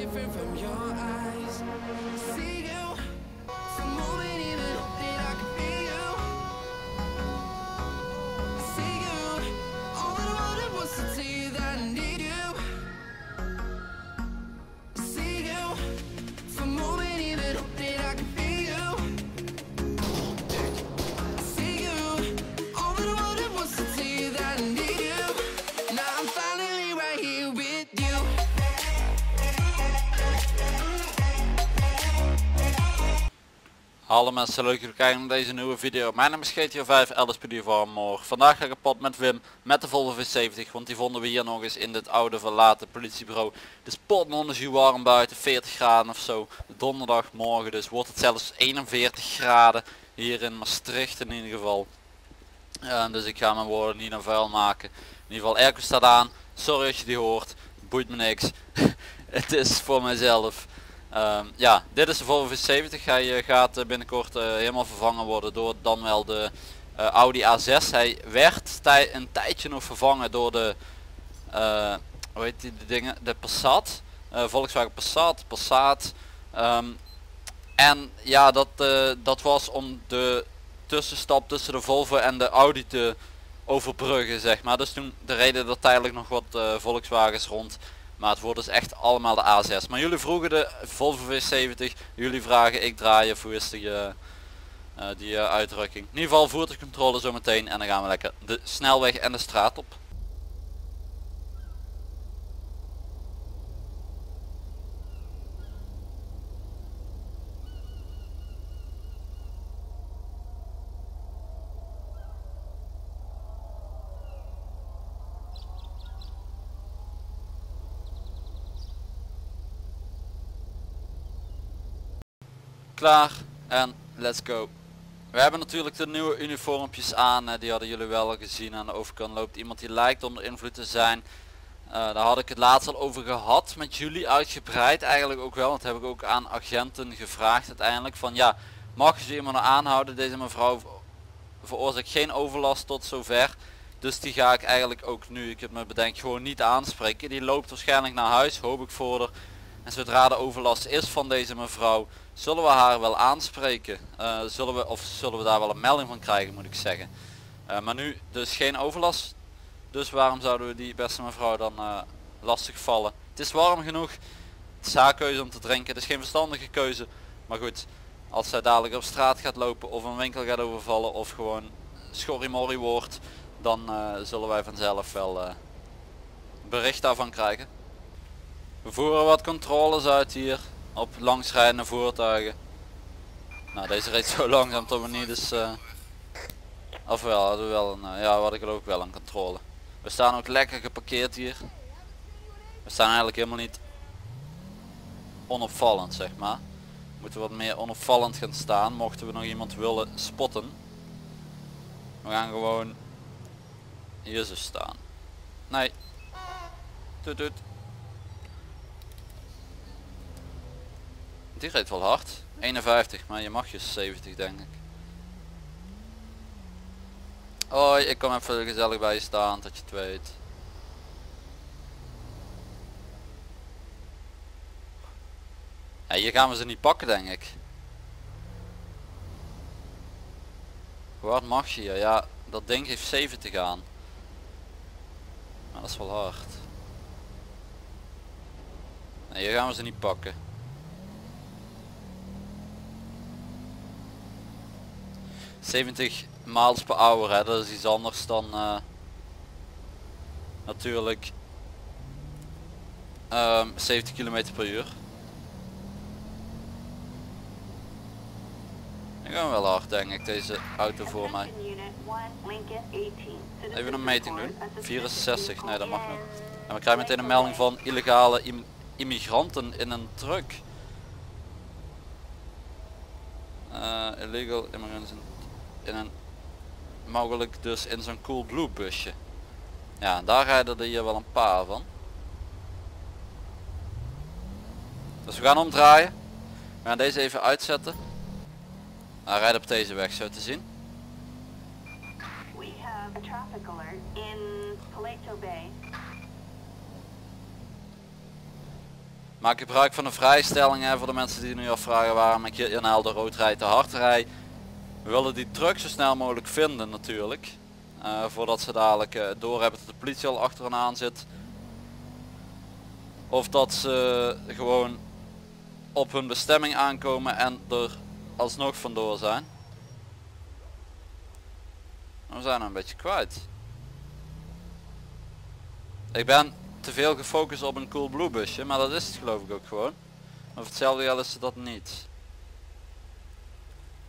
different from your eyes. Hallo mensen, leuk dat jullie kijken naar deze nieuwe video. Mijn naam is GTA 5, LSPD morgen. Vandaag ga ik pad met Wim, met de Volvo V70, want die vonden we hier nog eens in dit oude verlaten politiebureau. Het is potmondersje warm buiten, 40 graden of zo. Donderdagmorgen dus wordt het zelfs 41 graden hier in Maastricht in ieder geval. Ja, dus ik ga mijn woorden niet naar vuil maken. In ieder geval, Erko staat aan. Sorry als je die hoort, boeit me niks. het is voor mijzelf. Ehm, ja, dit is de Volvo V70. Hij eh, gaat eh, binnenkort eh, helemaal vervangen worden door dan wel de Audi A6. Hij werd tij een tijdje nog vervangen door de, hoe heet die de dingen, de Passat. Volkswagen Passat, Passat. Ehm, en ja, dat, dat was om de tussenstap tussen de Volvo en de Audi te overbruggen, zeg maar. Dus toen er reden er tijdelijk nog wat Volkswagens rond. Maar het wordt dus echt allemaal de A6. Maar jullie vroegen de Volvo V70. Jullie vragen, ik draai of hoe is die, eh, eh, die eh, uitdrukking. In ieder geval voertuigcontrole zometeen. En dan gaan we lekker de snelweg en de straat op. Klaar en let's go. We hebben natuurlijk de nieuwe uniformpjes aan. Die hadden jullie wel gezien. Aan de overkant loopt iemand die lijkt onder invloed te zijn. Eh, daar had ik het laatst al over gehad met jullie uitgebreid eigenlijk ook wel. Want heb ik ook aan agenten gevraagd uiteindelijk. Van ja, mag je iemand aanhouden? Deze mevrouw veroorzaakt geen overlast tot zover. Dus die ga ik eigenlijk ook nu ik het me bedenk gewoon niet aanspreken. Die loopt waarschijnlijk naar huis, hoop ik voor haar. En zodra de overlast is van deze mevrouw, zullen we haar wel aanspreken. Eh, zullen we, of zullen we daar wel een melding van krijgen moet ik zeggen. Eh, maar nu dus geen overlast. Dus waarom zouden we die beste mevrouw dan eh, lastig vallen? Het is warm genoeg. Het is om te drinken. Het is geen verstandige keuze. Maar goed, als zij dadelijk op straat gaat lopen of een winkel gaat overvallen of gewoon schorrimorrie wordt. Dan zullen wij vanzelf wel bericht daarvan krijgen. We voeren wat controles uit hier op langsrijdende voertuigen. Nou deze reed zo langzaam tot we niet dus... wel, hadden we wel een, eh, ja wat ik ook wel een controle. We staan ook lekker geparkeerd hier. We staan eigenlijk helemaal niet onopvallend zeg maar. We moeten wat meer onopvallend gaan staan mochten we nog iemand willen spotten. We gaan gewoon hier zo staan. Nee. Doet doet. Die reed wel hard. 51, maar je mag je 70 denk ik. Hoi, ik kom even gezellig bij je staan, dat je het weet. Hier gaan we ze niet pakken denk ik. Hard mag je hier? Ja, dat ding heeft 70 aan. Maar dat is wel hard. Nee, hier gaan we ze niet pakken. ...70 miles per hour, hè, dat is iets anders dan... eh, natuurlijk... ehm 70 km per uur. Die gaan wel hard denk ik, deze auto voor mij. Even een meting doen. 64, nee dat mag nog. En we krijgen meteen een melding van illegale im- immigranten in een truck. Eh, illegal immigrants in, in een mogelijk dus in zo'n cool blue busje. Ja, daar rijden er hier wel een paar van. Dus we gaan omdraaien. We gaan deze even uitzetten. Hij rijdt op deze weg zo te zien. We have a traffic alert in Paleto Bay. Maak gebruik van de vrijstelling hè, voor de mensen die nu afvragen waarom ik hier in de rood rijd te hard rij. We willen die truck zo snel mogelijk vinden natuurlijk. Eh, voordat ze dadelijk uh, doorhebben dat de politie al achter hen aan zit. Of dat ze gewoon op hun bestemming aankomen en er alsnog vandoor zijn. We zijn een beetje kwijt. Ik ben te veel gefocust op een cool blue busje, maar dat is het geloof ik ook gewoon. Of hetzelfde geld is dat niet.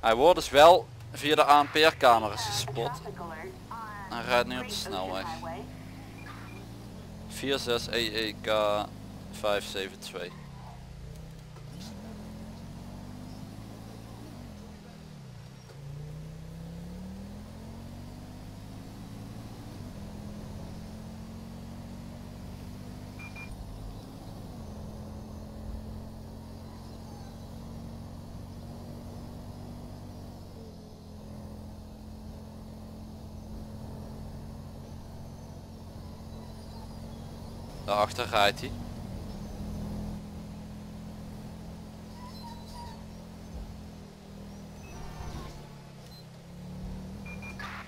Hij wordt dus wel via de ANPR camera's gespot. Hij rijdt nu op de snelweg. 46 EEK 572. Daarachter rijdt hij.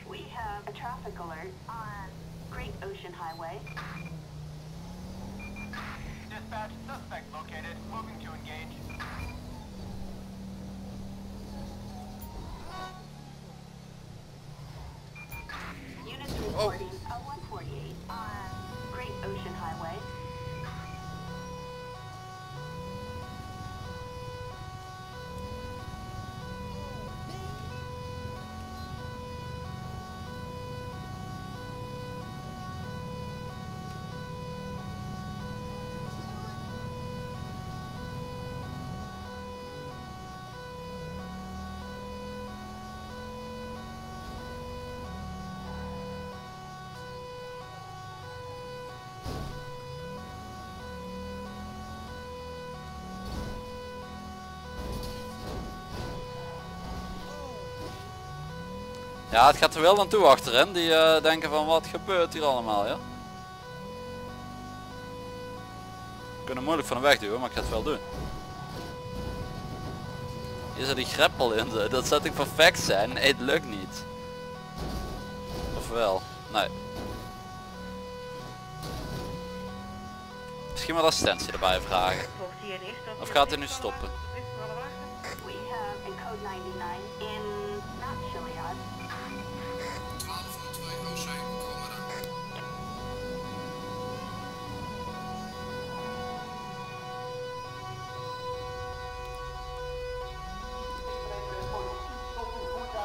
We have a traffic alert on Great Ocean Highway. Dispatch, suspect located, Ja, het gaat er wel naartoe achterin. Die eh, denken van wat gebeurt hier allemaal, ja. We kunnen moeilijk van de weg duwen, maar ik ga het wel doen. Hier zit die greppel in, zo. dat zou ik perfect zijn. Nee, het lukt niet. Of wel? Nee. Misschien wel assistentie erbij vragen. Of gaat hij nu stoppen?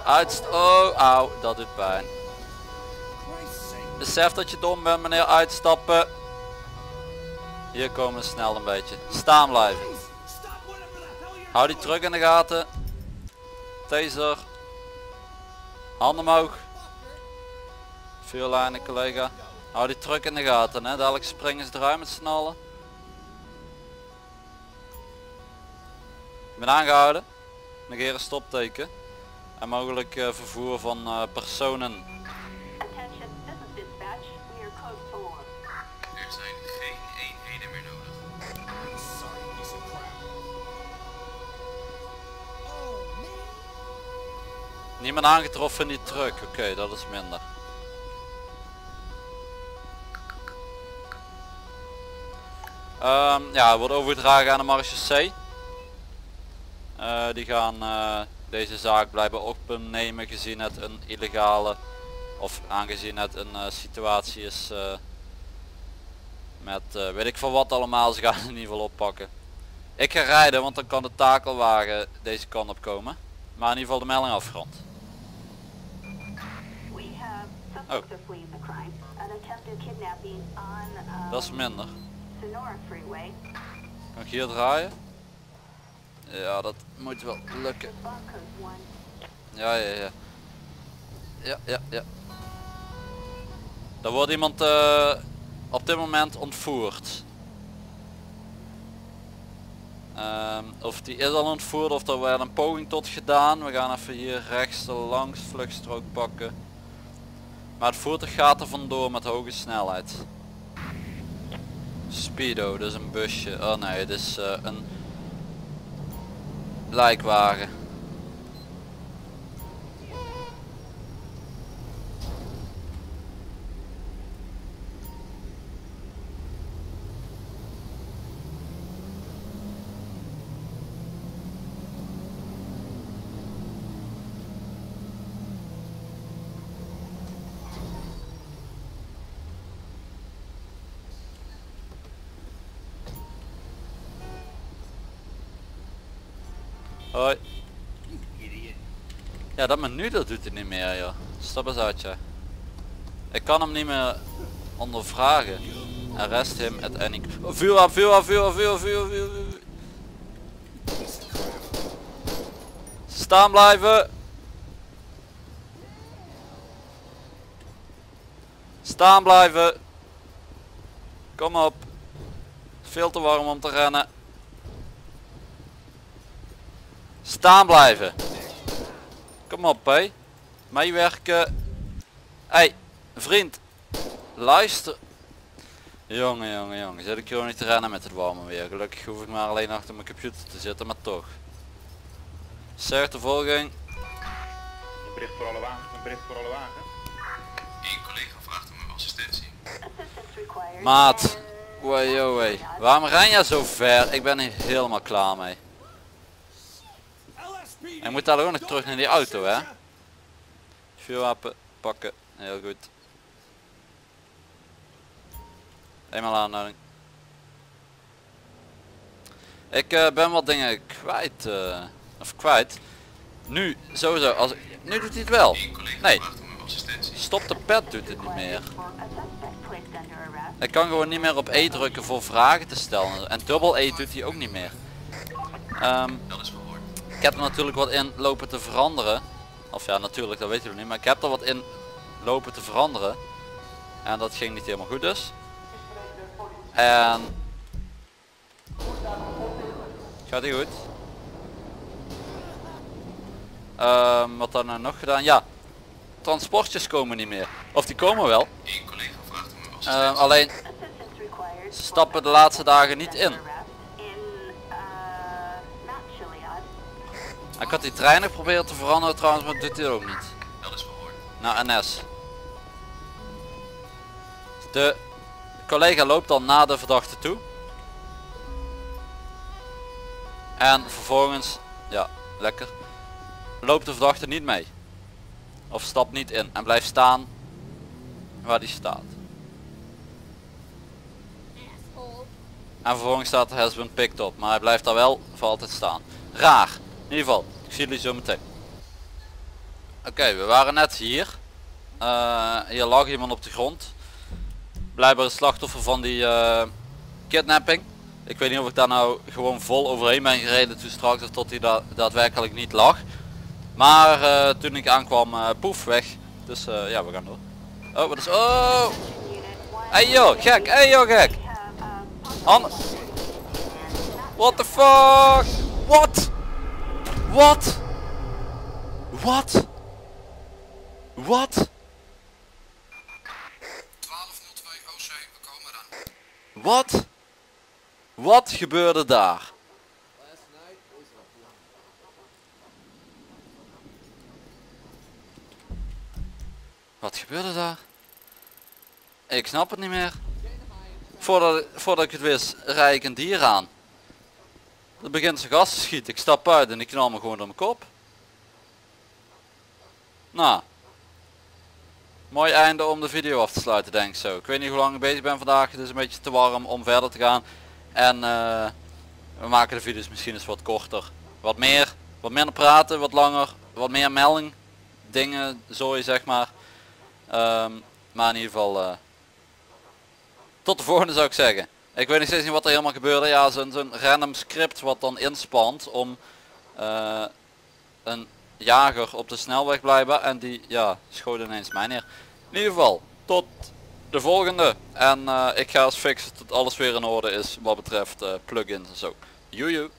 Uitst... Oh, auw, dat doet pijn. Besef dat je dom bent meneer, uitstappen. Hier komen we snel een beetje. Staan blijven. Hou die truck in de gaten. Taser. Handen omhoog. Vuurlijnen collega. Hou die truck in de gaten hè. Dadelijk springen ze eruit met z'n allen. Ik ben aangehouden. Negeren stopteken. En mogelijk eh, vervoer van eh, personen. Attention, this is dispatch. We are code 4. Er zijn geen eenheden meer nodig. Niemand aangetroffen in die truck. Oké, dat is minder. Ehm, ja, wordt overgedragen aan de marge C. Eh, die gaan eh, deze zaak blijven opnemen gezien het een illegale of aangezien het een eh, situatie is eh, met eh, weet ik veel wat allemaal. Ze gaan het in ieder geval oppakken. Ik ga rijden want dan kan de takelwagen deze kant op komen. Maar in ieder geval de melding afgerond. On um, Dat is minder. Kan ik hier draaien? Ja, dat moet wel lukken. Bond code 1. Ja, ja, ja. Ja, ja, ja. Er wordt iemand eh, op dit moment ontvoerd. Ehm, of die is al ontvoerd of er werd een poging tot gedaan. We gaan even hier rechts langs vluchtstrook pakken. Maar het voertuig gaat er vandoor met hoge snelheid. Speedo, dus een busje. Oh nee, het is eh, een lijkwagen. Hoi. Ja, dat menu dat doet hij niet meer joh. Stap eens uit ja. Ik kan hem niet meer ondervragen. Arrest him at any... Oh, vuur af, vuur af, vuur af, vuur af, vuur af, vuur af. Staan blijven. Staan blijven. Kom op. Veel te warm om te rennen. Staan blijven. Kom op hé. Meewerken. Hey, vriend. Luister. Jongen, jongen, jongen. Zit ik gewoon niet te rennen met het warme weer. Gelukkig hoef ik maar alleen achter mijn computer te zitten, maar toch. Zeg de volging. Een bericht voor alle wagens, een bericht voor alle wagens. Eén collega vraagt om uw assistentie. Maat. Wee. Waarom ren je zo ver? Ik ben hier helemaal klaar mee. En moet daar ook nog terug naar die auto hè. Vuurwapen pakken. Heel goed. Eenmaal aanhouding. Ik eh, ben wat dingen kwijt. eh, of kwijt. Nu, sowieso. Als, nu doet hij het wel. Nee. Stop de pad doet het niet meer. Ik kan gewoon niet meer op E drukken voor vragen te stellen. En dubbel E doet hij ook niet meer. Ehm, heb er natuurlijk wat in lopen te veranderen. Of ja, natuurlijk, dat weet je nog niet. Maar ik heb er wat in lopen te veranderen. En dat ging niet helemaal goed dus. En... Gaat die goed? Ehm, wat dan nou nog gedaan? Ja, transportjes komen niet meer. Of die komen wel. Eén collega vraagt om uw Ehm, alleen stappen de laatste dagen niet in. Ik had die treinen proberen te veranderen trouwens, maar dat doet hij ook niet. Dat is verhoord. Naar NS. De collega loopt dan naar de verdachte toe. En vervolgens, ja, lekker, loopt de verdachte niet mee. Of stapt niet in en blijft staan waar die staat. En vervolgens staat er has been picked up, maar hij blijft daar wel voor altijd staan. Raar. In ieder geval, ik zie jullie zo meteen. Oké, we waren net hier. Eh, hier lag iemand op de grond. Blijkbaar slachtoffer van die eh, kidnapping. Ik weet niet of ik daar nou gewoon vol overheen ben gereden toen straks of tot hij da daadwerkelijk niet lag. Maar eh, toen ik aankwam, poef, weg. Dus ja, we gaan door. Oh, wat is... Oh! Hey joh, gek! Hey joh, gek! Han What the fuck? What? What? What? What? 1202 OC, we komen eraan. Wat? Wat gebeurde daar? Wat gebeurde daar? Ik snap het niet meer. Voordat, voordat ik het wist, rijd ik een dier aan. Dat begint zijn gas te schieten. Ik stap uit en ik knal me gewoon door mijn kop. Nou. Mooi einde om de video af te sluiten denk ik zo. Ik weet niet hoe lang ik bezig ben vandaag. Het is een beetje te warm om verder te gaan. En eh, we maken de video's misschien eens wat korter. Wat meer, wat minder praten, wat langer, wat meer melding. Dingen, zooi zeg maar. Ehm, maar in ieder geval, eh, tot de volgende zou ik zeggen. Ik weet nog steeds niet wat er helemaal gebeurde. Ja, zo'n zo'n random script wat dan inspant om eh, een jager op de snelweg blijven. En die, ja, schoot ineens mij neer. In ieder geval, tot de volgende. En eh, ik ga eens fixen tot alles weer in orde is wat betreft eh, plugins en zo. Joejoe.